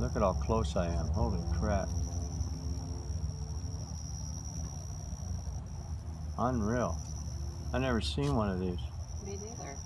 Look at how close I am. Holy crap. Unreal. I never seen one of these. Me neither.